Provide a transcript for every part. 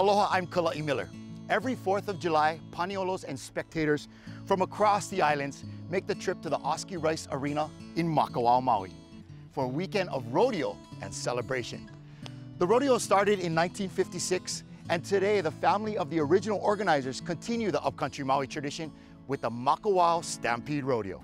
Aloha, I'm Kala'i Miller. Every 4th of July, Paniolo's and spectators from across the islands make the trip to the Oskie Rice Arena in Makawao, Maui for a weekend of rodeo and celebration. The rodeo started in 1956 and today the family of the original organizers continue the upcountry Maui tradition with the Makawao Stampede Rodeo.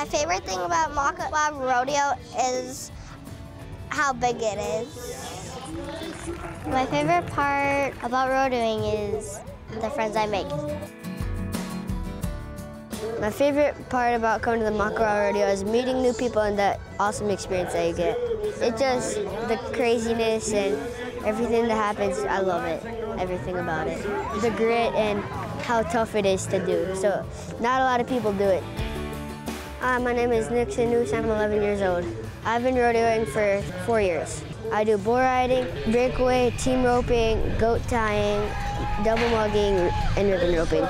My favorite thing about Makawao Rodeo is how big it is. My favorite part about rodeoing is the friends I make. My favorite part about coming to the Makawao Rodeo is meeting new people and that awesome experience that you get. It just, the craziness and everything that happens, I love it. Everything about it. The grit and how tough it is to do. So not a lot of people do it. Uh, my name is Nick Sinus. I'm 11 years old. I've been rodeoing for four years. I do bull riding, breakaway, team roping, goat tying, double mugging, and ribbon roping.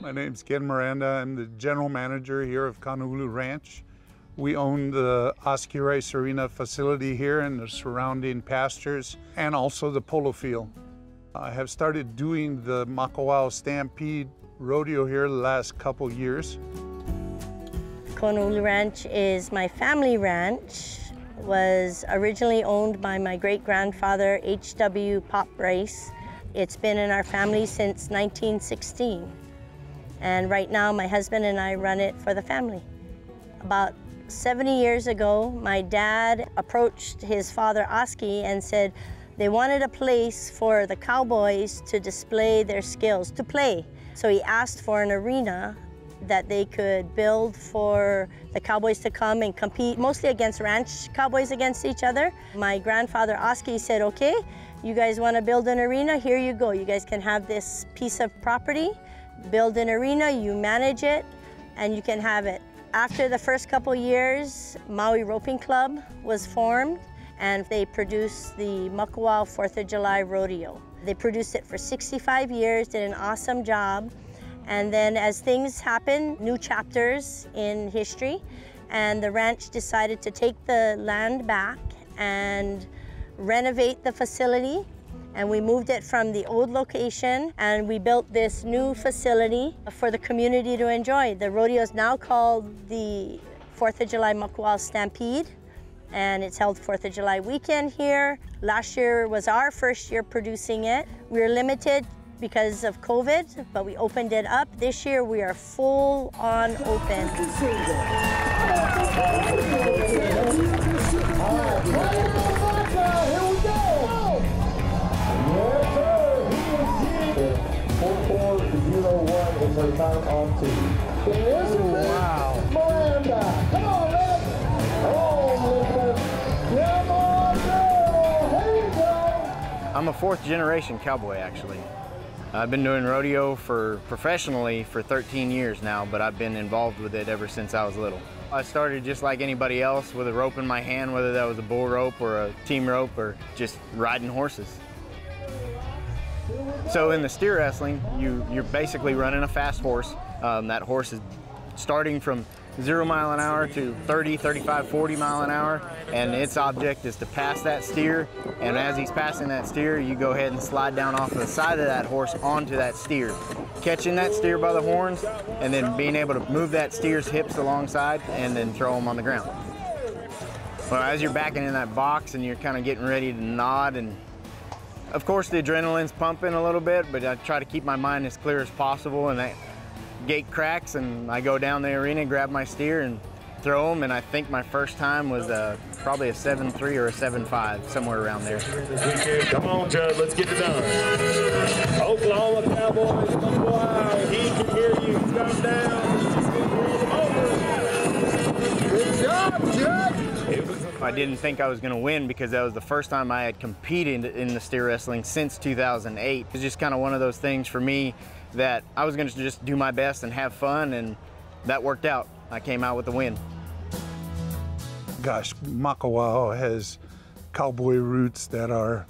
My name's Ken Miranda. I'm the general manager here of Kaonoulu Ranch. We own the Oskie Arena facility here and the surrounding pastures and also the polo field. I have started doing the Makawao Stampede rodeo here the last couple years. Kaonoulu Ranch is my family ranch. Was originally owned by my great-grandfather H.W. Pop Rice. It's been in our family since 1916. And right now my husband and I run it for the family. About 70 years ago, my dad approached his father Oskie and said they wanted a place for the cowboys to display their skills, to play. So he asked for an arena that they could build for the cowboys to come and compete, mostly against ranch cowboys against each other. My grandfather Oskie said, okay, you guys want to build an arena? Here you go. You guys can have this piece of property, build an arena, you manage it, and you can have it. After the first couple years, Maui Roping Club was formed and they produced the Makawao 4th of July Rodeo. They produced it for 65 years, did an awesome job. And then as things happen, new chapters in history, and the ranch decided to take the land back and renovate the facility. And we moved it from the old location and we built this new facility for the community to enjoy. The rodeo is now called the 4th of July Makawao Stampede and it's held 4th of July weekend here. Last year was our first year producing it. We were limited because of COVID, but we opened it up. This year we are full on open. I'm a fourth generation cowboy actually. I've been doing rodeo for professionally for 13 years now, but I've been involved with it ever since I was little. I started just like anybody else with a rope in my hand, whether that was a bull rope or a team rope or just riding horses. So in the steer wrestling, you, you're basically running a fast horse. Um, that horse is starting from zero mile an hour to 30, 35, 40 mile an hour, and its object is to pass that steer, and as he's passing that steer, you go ahead and slide down off the side of that horse onto that steer, catching that steer by the horns, and then being able to move that steer's hips alongside and then throw him on the ground. Well, as you're backing in that box and you're kind of getting ready to nod and of course the adrenaline's pumping a little bit, but I try to keep my mind as clear as possible and that gate cracks and I go down the arena, grab my steer and throw them and I think my first time was uh, probably a 7-3 or a 7-5, somewhere around there. Come on, Judd, let's get it done. Oklahoma Cowboys, come wild. He can hear you. Come down. Good job, Judd. I didn't think I was going to win because that was the first time I had competed in the steer wrestling since 2008. It's just kind of one of those things for me that I was going to just do my best and have fun, and that worked out. I came out with the win. Gosh, Makawao has cowboy roots that are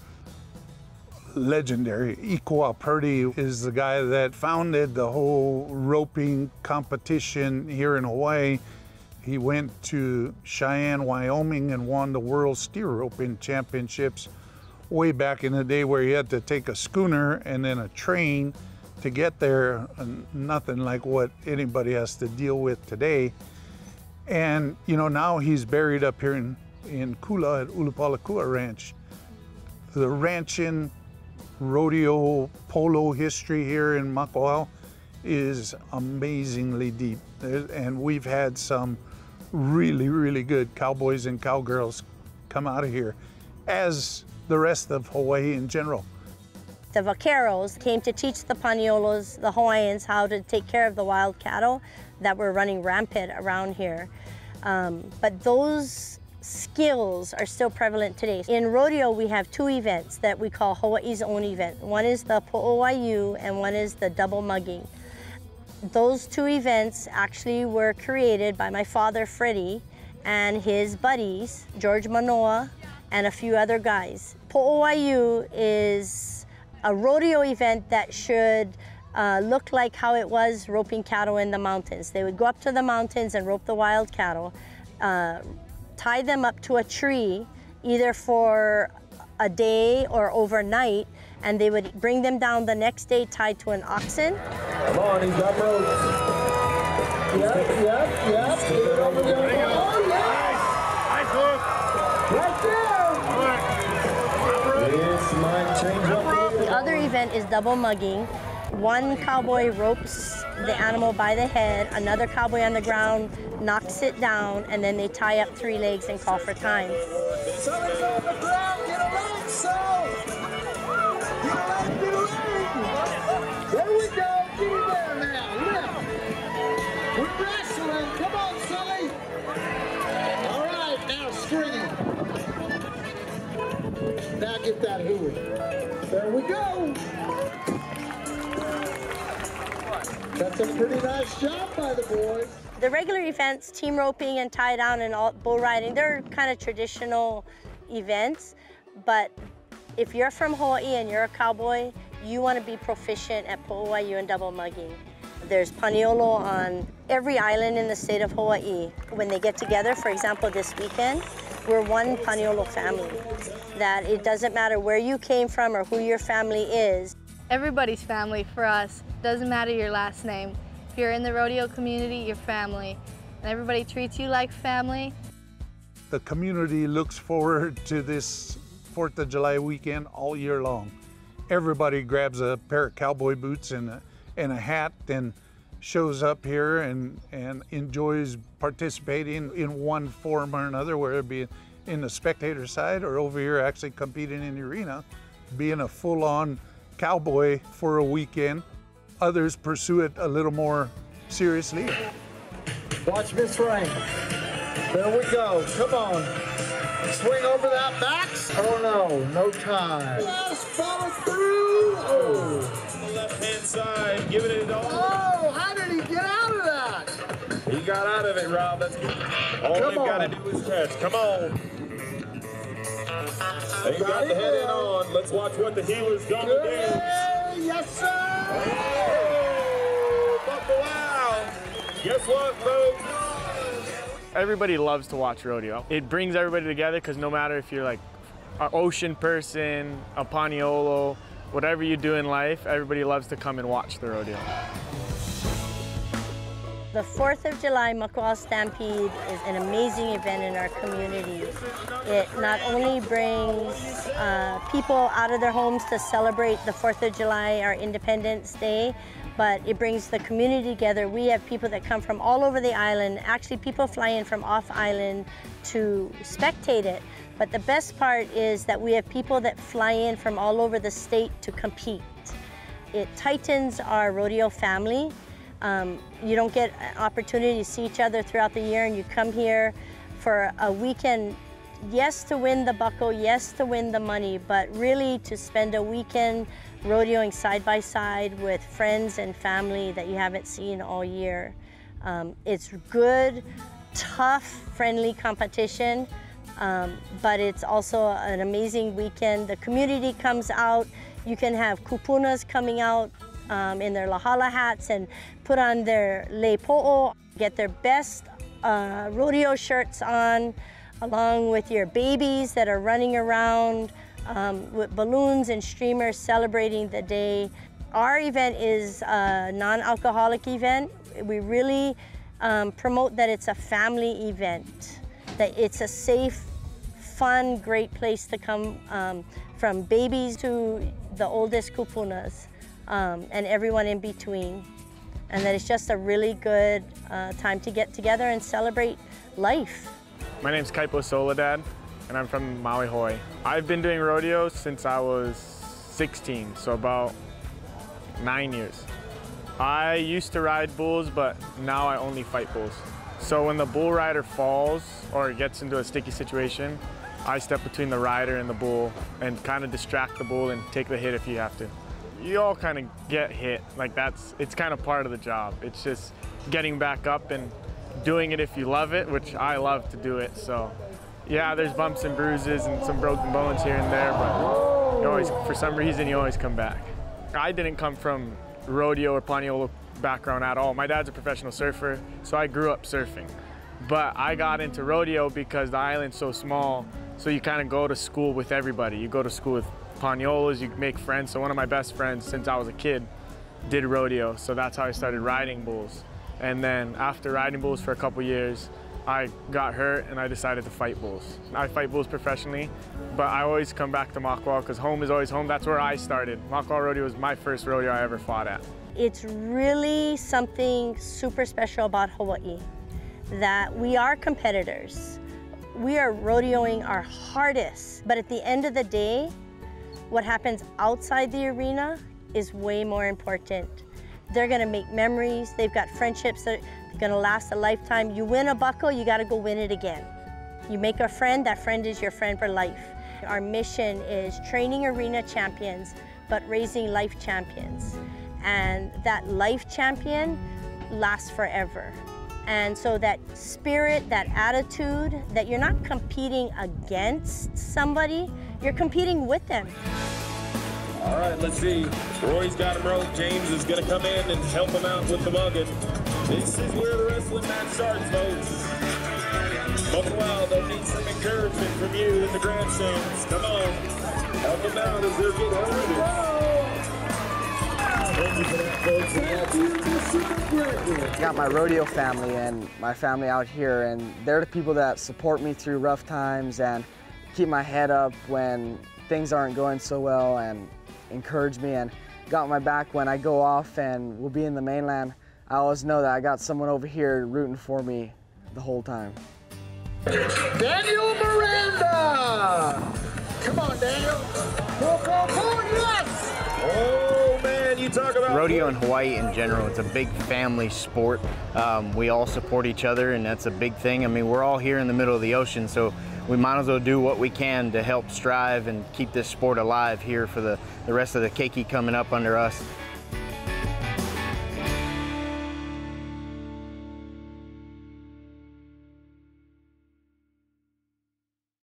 legendary. Ikua Purdy is the guy that founded the whole roping competition here in Hawaii. He went to Cheyenne, Wyoming and won the World Steer Roping Championships way back in the day where he had to take a schooner and then a train to get there. Nothing like what anybody has to deal with today. And, you know, now he's buried up here in, in Kula at Ulupalakua Ranch. The ranching rodeo polo history here in Makawao is amazingly deep. And we've had some really, really good cowboys and cowgirls come out of here, as the rest of Hawaii in general. The vaqueros came to teach the Paniolos, the Hawaiians, how to take care of the wild cattle that were running rampant around here. Um, but those skills are still prevalent today. In rodeo, we have two events that we call Hawaii's own event. One is the Po'owaiu and one is the double mugging. Those two events actually were created by my father, Freddie, and his buddies, George Manoa and a few other guys. Po'owaiu is a rodeo event that should uh, look like how it was roping cattle in the mountains. They would go up to the mountains and rope the wild cattle, uh, tie them up to a tree, either for a day or overnight, and they would bring them down the next day tied to an oxen. Come on, he's got ropes. Yep, yep, yep. Other event is double mugging. One cowboy ropes the animal by the head, another cowboy on the ground knocks it down, and then they tie up three legs and call for time. Get that hooey. There we go. That's a pretty nice job by the boys. The regular events, team roping and tie down and all, bull riding, they're kind of traditional events. But if you're from Hawaii and you're a cowboy, you want to be proficient at po'owaiu and double mugging. There's paniolo on every island in the state of Hawaii. When they get together, for example, this weekend, we're one paniolo family. That it doesn't matter where you came from or who your family is. Everybody's family for us. Doesn't matter your last name. If you're in the rodeo community, you're family. And everybody treats you like family. The community looks forward to this 4th of July weekend all year long. Everybody grabs a pair of cowboy boots and a, and a hat and shows up here and, and enjoys participating in one form or another, whether it be in the spectator side or over here actually competing in the arena, being a full-on cowboy for a weekend. Others pursue it a little more seriously. Watch Miss Rain. There we go. Come on. Swing over that back. Oh no, no time. Yes, follow through. Oh. On the left hand side, giving it all. Oh, how did he get out of that? He got out of it, Rob. That's good. All Come they've got to on. do is catch. Come on. They got the head in on. Let's watch what the heeler's gonna do. Yes, sir. Oh, buckle out. Guess what, folks? Everybody loves to watch rodeo. It brings everybody together because no matter if you're like an ocean person, a paniolo, whatever you do in life, everybody loves to come and watch the rodeo. The 4th of July Makawao Stampede is an amazing event in our community. It not only brings uh, people out of their homes to celebrate the 4th of July, our Independence Day, but it brings the community together. We have people that come from all over the island, actually people fly in from off island to spectate it. But the best part is that we have people that fly in from all over the state to compete. It tightens our rodeo family. Um, you don't get an opportunity to see each other throughout the year, and you come here for a weekend yes to win the buckle, yes to win the money, but really to spend a weekend rodeoing side by side with friends and family that you haven't seen all year. Um, it's good, tough, friendly competition, um, but it's also an amazing weekend. The community comes out. You can have kupunas coming out um, in their lauhala hats and put on their leipo'o, get their best uh, rodeo shirts on, along with your babies that are running around um, with balloons and streamers celebrating the day. Our event is a non-alcoholic event. We really um, promote that it's a family event, that it's a safe, fun, great place to come um, from babies to the oldest kupunas um, and everyone in between. And that it's just a really good uh, time to get together and celebrate life. My name's Kaipo Soledad, and I'm from Maui, Hawaii. I've been doing rodeo since I was 16, so about nine years. I used to ride bulls, but now I only fight bulls. So when the bull rider falls or gets into a sticky situation, I step between the rider and the bull and kind of distract the bull and take the hit if you have to. You all kind of get hit, like that's, it's kind of part of the job. It's just getting back up and doing it if you love it, which I love to do it, so. Yeah, there's bumps and bruises and some broken bones here and there, but you always, for some reason, you always come back. I didn't come from rodeo or Paniolo background at all. My dad's a professional surfer, so I grew up surfing. But I got into rodeo because the island's so small, so you kind of go to school with everybody. You go to school with Paniolos, you make friends. So one of my best friends since I was a kid did rodeo, so that's how I started riding bulls. And then after riding bulls for a couple years, I got hurt and I decided to fight bulls. I fight bulls professionally, but I always come back to Makawao because home is always home. That's where I started. Makawao Rodeo was my first rodeo I ever fought at. It's really something super special about Hawaii that we are competitors. We are rodeoing our hardest, but at the end of the day, what happens outside the arena is way more important. They're gonna make memories, they've got friendships that are gonna last a lifetime. You win a buckle, you gotta go win it again. You make a friend, that friend is your friend for life. Our mission is training arena champions, but raising life champions. And that life champion lasts forever. And so that spirit, that attitude, that you're not competing against somebody, you're competing with them. All right, let's see. Roy's got him roped. James is going to come in and help him out with the mugging. This is where the wrestling match starts, folks. But while they'll need some encouragement from you in the grandstands. Come on. Help them out as they're getting you to got my rodeo family and my family out here and they're the people that support me through rough times and keep my head up when things aren't going so well and encourage me and got my back when I go off and will be in the mainland. I always know that I got someone over here rooting for me the whole time. Daniel Miranda! Come on, Daniel. Pull, pull, pull, yes! Oh, man, you talk about Rodeo in Hawaii in general, it's a big family sport. Um, we all support each other, and that's a big thing. I mean, we're all here in the middle of the ocean, so we might as well do what we can to help strive and keep this sport alive here for the, the rest of the keiki coming up under us.